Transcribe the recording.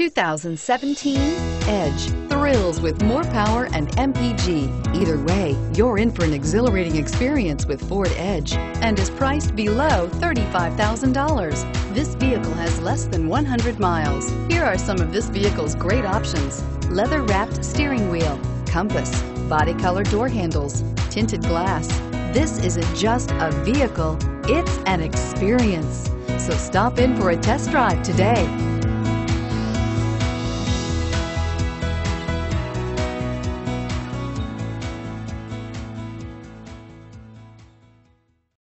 2017 Edge. Thrills with more power and MPG. Either way, you're in for an exhilarating experience with Ford Edge and is priced below $35,000. This vehicle has less than 100 miles. Here are some of this vehicle's great options. Leather-wrapped steering wheel, compass, body color door handles, tinted glass. This isn't just a vehicle, it's an experience. So stop in for a test drive today.